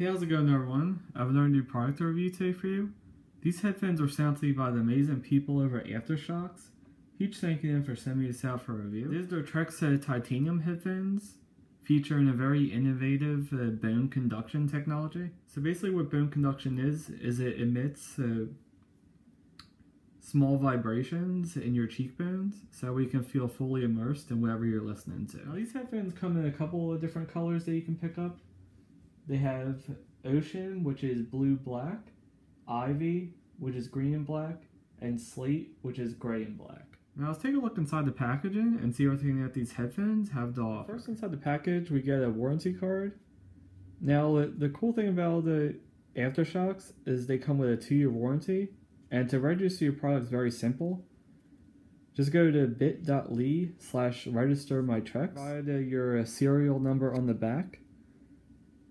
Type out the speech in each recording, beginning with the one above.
Hey, how's it going everyone? I have another new product to review today for you. These headphones were sent to me by the amazing people over at Aftershokz. Huge thank you to them for sending me this out for review. These are the Trexa titanium headphones featuring a very innovative uh, bone conduction technology. So basically what bone conduction is, is it emits uh, small vibrations in your cheekbones so we can feel fully immersed in whatever you're listening to. Now these headphones come in a couple of different colors that you can pick up. They have Ocean, which is blue black, Ivy, which is green and black, and Slate, which is gray and black. Now let's take a look inside the packaging and see everything that these headphones have to offer. First inside the package we get a warranty card. Now the cool thing about the Aftershokz is they come with a two year warranty and to register your product is very simple. Just go to bit.ly slash register my Trekz. Provide uh, your serial number on the back.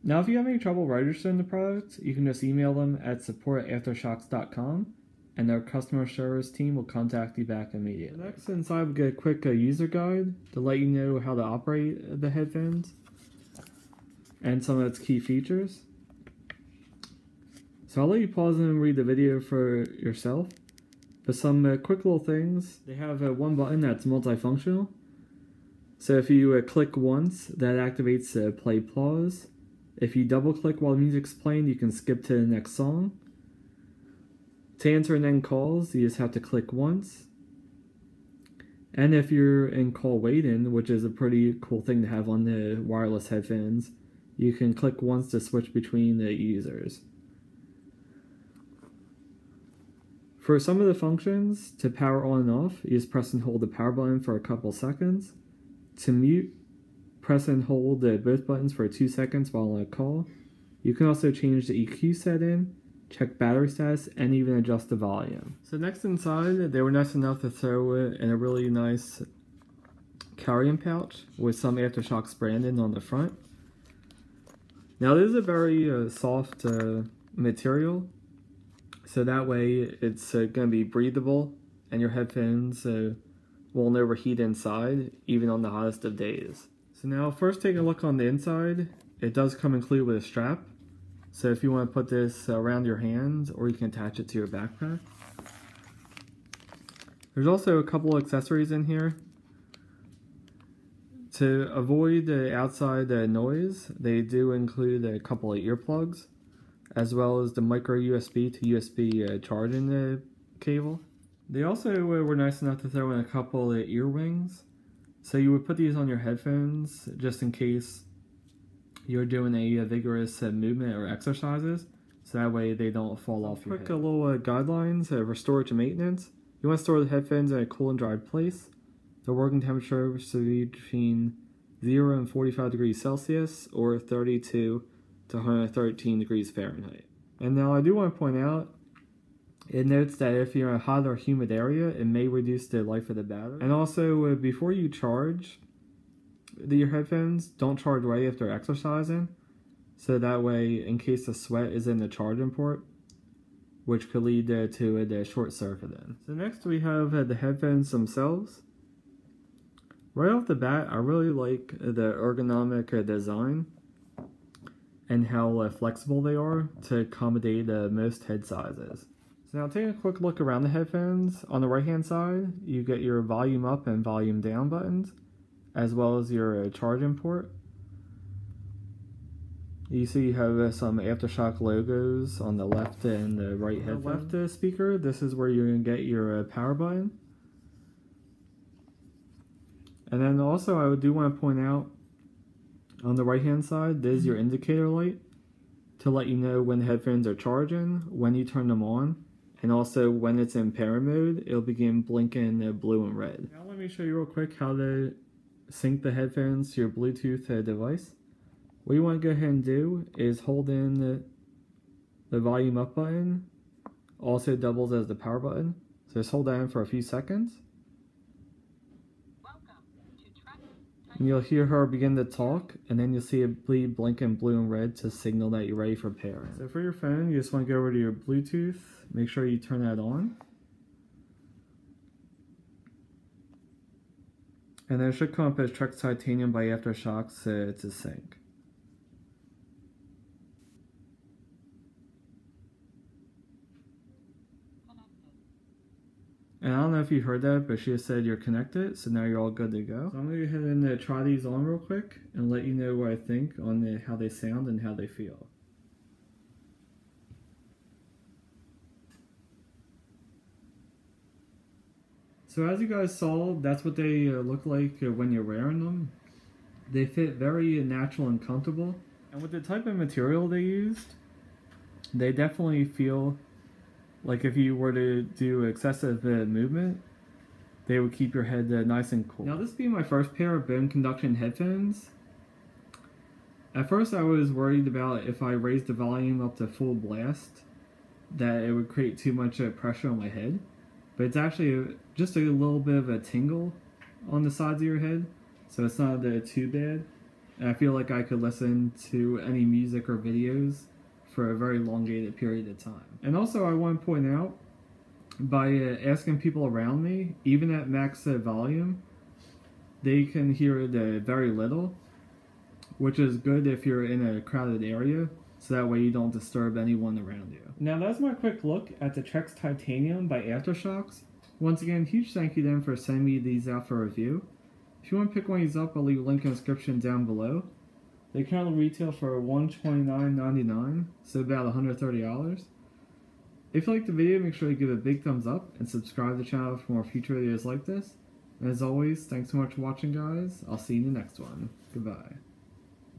Now, if you have any trouble registering the product, you can just email them at support@aftershokz.com and their customer service team will contact you back immediately. Next, inside we get a quick uh, user guide to let you know how to operate the headphones and some of its key features. So I'll let you pause and read the video for yourself. But some uh, quick little things. They have uh, one button that's multifunctional. So if you uh, click once, that activates uh, play pause. If you double click while the music's playing, you can skip to the next song. To answer and end calls, you just have to click once. And if you're in call waiting, which is a pretty cool thing to have on the wireless headphones, you can click once to switch between the users. For some of the functions, to power on and off, you just press and hold the power button for a couple seconds. To mute, press and hold the both buttons for two seconds while on a call. You can also change the EQ setting, check battery status, and even adjust the volume. So next inside, they were nice enough to throw it in a really nice carrying pouch with some Aftershokz branding on the front. Now this is a very uh, soft uh, material, so that way it's uh, going to be breathable and your headphones uh, won't overheat inside, even on the hottest of days. So now first take a look on the inside. It does come included with a strap. So if you want to put this around your hands or you can attach it to your backpack. There's also a couple of accessories in here. To avoid the outside uh, noise, they do include a couple of earplugs as well as the micro USB to USB uh, charging uh, cable. They also were nice enough to throw in a couple of ear wings. So you would put these on your headphones just in case you're doing a, vigorous uh, movement or exercises. So that way they don't fall off your Quick head. little uh, guidelines uh, storage and maintenance. You want to store the headphones in a cool and dry place. The working temperature should be between 0 and 45 degrees Celsius or 32 to 113 degrees Fahrenheit. And now I do want to point out, it notes that if you're in a hot or humid area, it may reduce the life of the battery. And also, uh, before you charge the, your headphones, don't charge right after exercising. So that way, in case the sweat is in the charging port, which could lead uh, to a, short circuit. Then. So next we have uh, the headphones themselves. Right off the bat, I really like the ergonomic uh, design and how uh, flexible they are to accommodate most head sizes. So now take a quick look around the headphones. On the right hand side, you get your volume up and volume down buttons, as well as your uh, charging port. You see you have uh, some Aftershock logos on the left and the right headphone. The left uh, speaker, this is where you're going to get your uh, power button. And then also I would do want to point out on the right hand side, there's your indicator light to let you know when the headphones are charging, when you turn them on, and also when it's in pair mode, it'll begin blinking blue and red. Now let me show you real quick how to sync the headphones to your Bluetooth uh, device. What you want to go ahead and do is hold in the, the volume up button, also doubles as the power button. So just hold that in for a few seconds. And you'll hear her begin to talk, and then you'll see it bleed blinking blue and red to signal that you're ready for pairing. So for your phone, you just want to go over to your Bluetooth, make sure you turn that on. And then it should come up as Trekz Titanium by Aftershokz uh, to sync. Know if you heard that, but she said you're connected, so now you're all good to go. So I'm gonna go ahead and uh, try these on real quick and let you know what I think on the, how they sound and how they feel. So as you guys saw, that's what they uh, look like uh, when you're wearing them. They fit very natural and comfortable. And with the type of material they used, they definitely feel like if you were to do excessive uh, movement, they would keep your head uh, nice and cool. Now this being my first pair of bone conduction headphones, at first I was worried about if I raised the volume up to full blast, that it would create too much uh, pressure on my head. But it's actually just a little bit of a tingle on the sides of your head, so it's not uh, too bad. And I feel like I could listen to any music or videos for a very elongated period of time. And also, I want to point out by uh, asking people around me, even at max uh, volume, they can hear it uh, very little, which is good if you're in a crowded area, so that way you don't disturb anyone around you. Now, that's my quick look at the Trekz Titanium by Aftershokz. Once again, huge thank you to them for sending me these out for review. If you want to pick one of these up, I'll leave a link in the description down below. They currently retail for $129.99, so about $130. If you liked the video, make sure to give it a big thumbs up and subscribe to the channel for more future videos like this. And as always, thanks so much for watching guys. I'll see you in the next one. Goodbye.